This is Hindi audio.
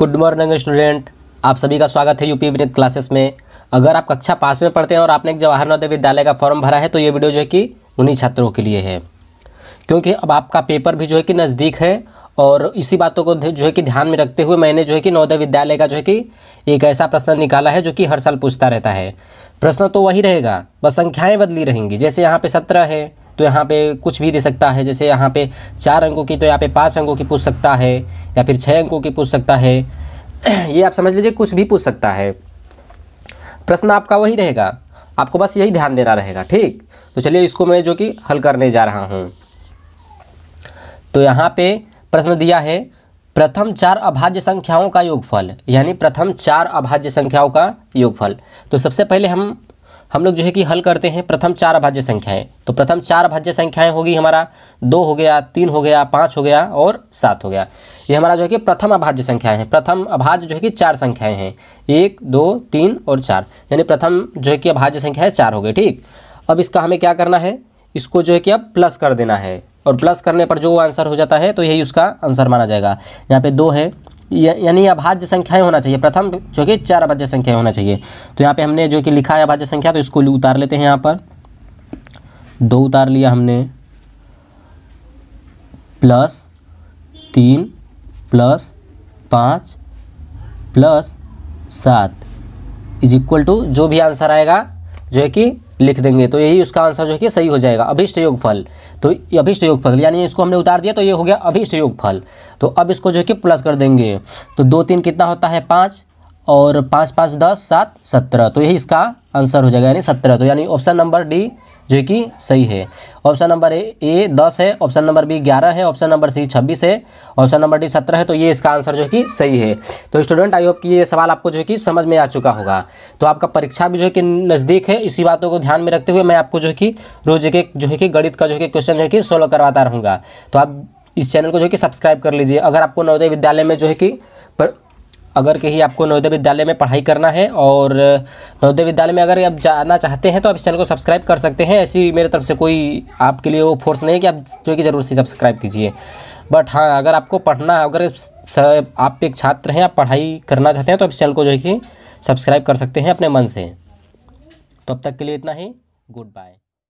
Good morning student. आप सभी का स्वागत है यूपी विनीत क्लासेस में। अगर आप कक्षा पाँच में पढ़ते हैं और आपने एक जवाहर नवोदय विद्यालय का फॉर्म भरा है तो ये वीडियो जो है कि उन्हीं छात्रों के लिए है। क्योंकि अब आपका पेपर भी जो है कि नज़दीक है और इसी बातों को जो है कि ध्यान में रखते हुए मैंने जो है कि नवोदय विद्यालय का जो है कि एक ऐसा प्रश्न निकाला है जो कि हर साल पूछता रहता है। प्रश्न तो वही रहेगा, बस संख्याएँ बदली रहेंगी। जैसे यहाँ पर सत्रह है तो यहाँ पे कुछ भी दे सकता है, जैसे यहाँ पे चार अंकों की तो यहाँ पे पाँच अंकों की पूछ सकता है, या फिर छः अंकों की पूछ सकता है। ये आप समझ लीजिए, कुछ भी पूछ सकता है। प्रश्न आपका वही रहेगा। आपको बस यही ध्यान देना रहेगा, ठीक? तो चलिए इसको मैं जो कि हल करने जा रहा हूँ। तो यहाँ पे प्रश्न दिया है, प्रथम चार अभाज्य संख्याओं का योगफल, यानी प्रथम चार अभाज्य संख्याओं का योगफल। तो सबसे पहले हम हम लोग जो है कि हल करते हैं प्रथम चार अभाज्य संख्याएँ। तो प्रथम चार अभाज्य संख्याएँ होगी हमारा, दो हो गया, तीन हो गया, पाँच हो गया और सात हो गया। ये हमारा जो है कि प्रथम अभाज्य संख्याएँ हैं। प्रथम अभाज्य जो है कि चार संख्याएँ हैं। एक, दो, तीन और चार। यानी प्रथम जो है कि अभाज्य संख्या है चार हो गए, ठीक? अब इसका हमें क्या करना है? इसको जो है कि अब प्लस कर देना है। और प्लस करने पर जो आंसर हो जाता है तो यही उसका आंसर माना जाएगा। यहाँ पे दो है यानी अभाज्य संख्याएँ होना चाहिए। प्रथम जो कि चार अभाज्य संख्याएँ होना चाहिए। तो यहाँ पे हमने जो कि लिखा है अभाज्य संख्या तो इसको उतार लेते हैं यहाँ पर। दो उतार लिया हमने। प्लस तीन, प्लस पाँच, प्लस सात। इज़ इक्वल टू जो भी आंसर आएगा, जो है कि लिख देंगे तो यही उसका आंसर जो है कि सही हो जाएगा। अभिष्ट योग फल। तो अभिष्ट योग फल, यानी इसको हमने उतार दिया तो ये हो गया अभिष्ट योग फल। तो अब इसको जो है कि प्लस कर देंगे। तो दो तीन कितना होता है? पाँच। और पाँच पाँच, दस, सात, सत्रह। तो यही इसका आंसर हो जाएगा, यानी सत्रह। तो यानी ऑप्शन नंबर डी जो कि सही है। ऑप्शन नंबर ए ए दस है, ऑप्शन नंबर बी ग्यारह है, ऑप्शन नंबर सी छब्बीस है, ऑप्शन नंबर डी सत्रह है तो ये इसका आंसर जो है कि सही है। तो स्टूडेंट, आई होप कि ये सवाल आपको जो है कि समझ में आ चुका होगा। तो आपका परीक्षा भी जो है कि नज़दीक है, इसी बातों को ध्यान में रखते हुए मैं आपको जो है कि रोज एक जो है कि गणित का जो है कि क्वेश्चन जो है कि सोल्व करवाता रहूँगा। तो आप इस चैनल को जो है कि सब्सक्राइब कर लीजिए। अगर आपको नवोदय विद्यालय में जो है कि पर अगर कहीं आपको नवोदय विद्यालय में पढ़ाई करना है और नवोदय विद्यालय में अगर आप जाना चाहते हैं तो आप इस चैनल को सब्सक्राइब कर सकते हैं। ऐसी मेरे तरफ़ से कोई आपके लिए वो फोर्स नहीं है कि आप जो कि ज़रूर से सब्सक्राइब कीजिए। बट हाँ अगर आपको पढ़ना, अगर आप एक छात्र हैं, आप पढ़ाई करना चाहते हैं तो आप इस चैनल को जो है कि सब्सक्राइब कर सकते हैं अपने मन से। तो अब तक के लिए इतना ही। Good bye